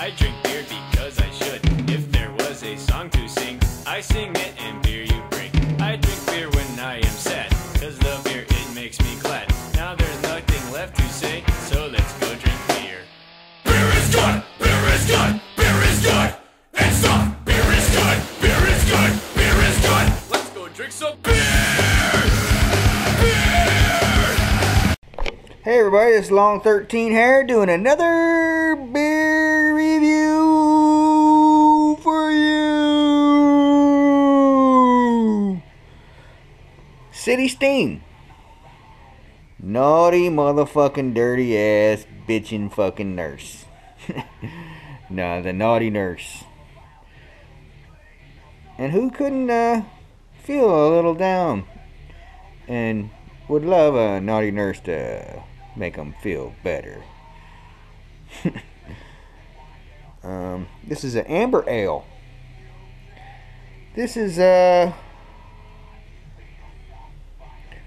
I drink beer because I should. If there was a song to sing, I sing it Hey everybody, it's Long 13 here doing another beer review for you. City Steam. Naughty motherfucking dirty ass bitching fucking nurse. nah, the naughty nurse. And who couldn't uh, feel a little down and would love a naughty nurse to make them feel better. um, this is an amber ale. This is uh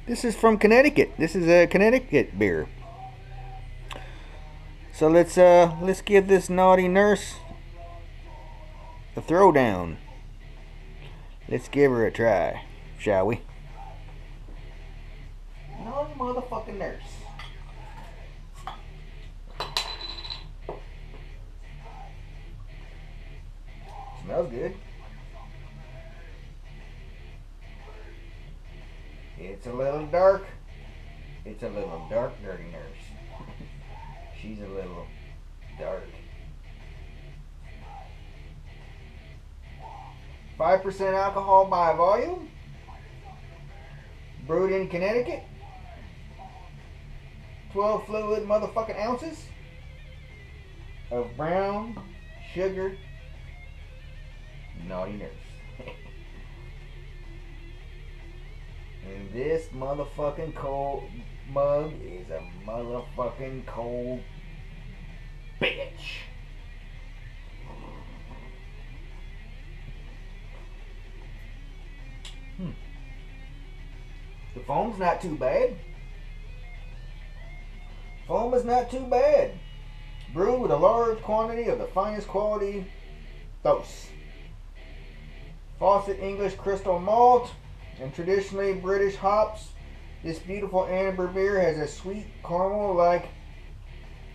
this is from Connecticut. This is a Connecticut beer. So let's uh let's give this naughty nurse a throwdown. Let's give her a try, shall we? Naughty motherfucking nurse. Good. It's a little dark. It's a little dark, dirty nurse. She's a little dark. Five percent alcohol by volume. Brewed in Connecticut. 12 fluid motherfucking ounces of brown sugar naughty nurse. and this motherfucking cold mug is a motherfucking cold bitch. Hmm. The foam's not too bad. Foam is not too bad. Brewed with a large quantity of the finest quality dose. Fawcett English Crystal Malt and traditionally British hops. This beautiful amber beer has a sweet caramel-like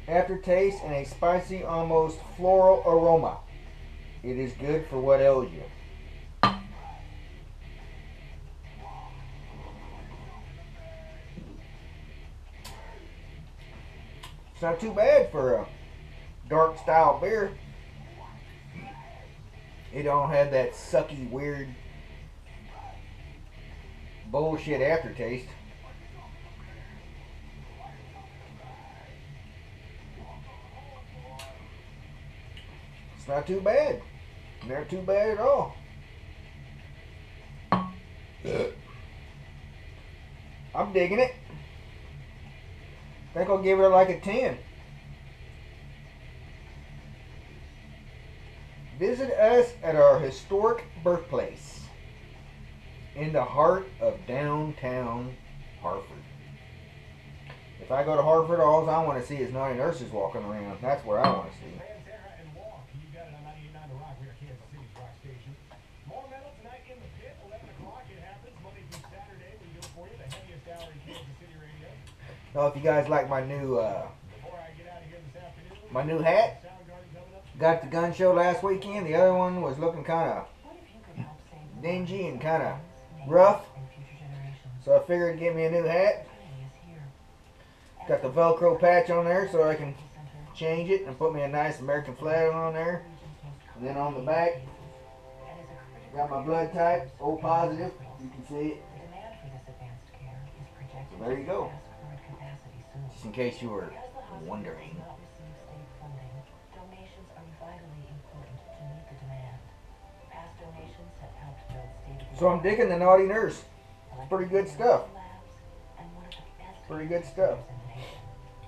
aftertaste and a spicy, almost floral aroma. It is good for what ails you. It's not too bad for a dark style beer. It don't have that sucky, weird, bullshit aftertaste. It's not too bad. Not too bad at all. I'm digging it. I think I'll give it like a 10. Visit us at our historic birthplace in the heart of downtown Hartford. If I go to Hartford, all I want to see is naughty nurses walking around. That's where I want to see. Pantera. You got it on 98.9 The Rock. We are Kansas City's rock station. More metal tonight in the pit. 11 o'clock. It happens Monday through Saturday. We do it for you. The heaviest hour in Kansas City radio. Now, if you guys like my new uh, Before I get out of here this my new hat, Soundgarden coming up. Got the gun show last weekend. The other one was looking kind of dingy and kind of rough. So I figured get me a new hat. Got the Velcro patch on there so I can change it and put me a nice American flag on there. And then on the back, got my blood type, O positive. You can see it. So there you go. Just in case you were wondering. So I'm digging the naughty nurse. Pretty good stuff. Pretty good stuff.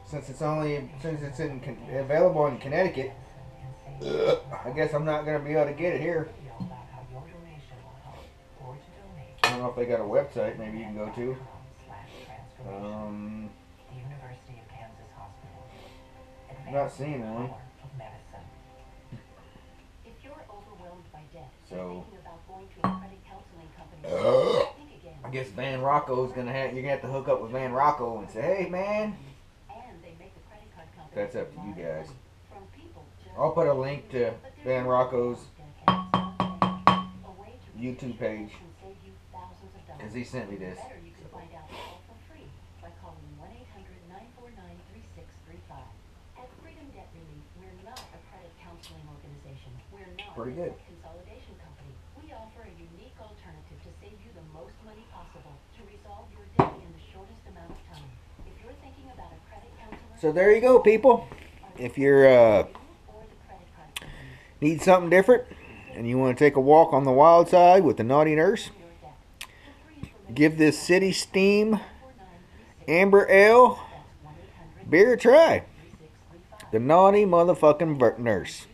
Since it's only since it's in available in Connecticut, I guess I'm not gonna be able to get it here. I don't know if they got a website. Maybe you can go to. Um, not seeing one. So I guess Van Rocco's gonna have you're gonna have to hook up with Van Rocco and say, hey man, that's up to you guys. I'll put a link to Van Rocco's YouTube page because he sent me this. Better, you most money possible to resolve your debt in the shortest amount of time. If you're thinking about a credit counselor, So there you go, people. If you're uh, you or the credit card company, need something different and you want to take a walk on the wild side with the naughty nurse, your debt. For free information, give this City Steam Amber Ale beer a try. The naughty motherfucking nurse.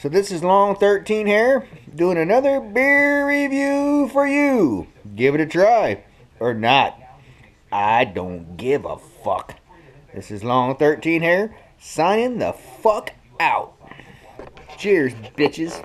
So this is Long 13 here, doing another beer review for you. Give it a try. Or not. I don't give a fuck. This is Long 13 here, signing the fuck out. Cheers, bitches.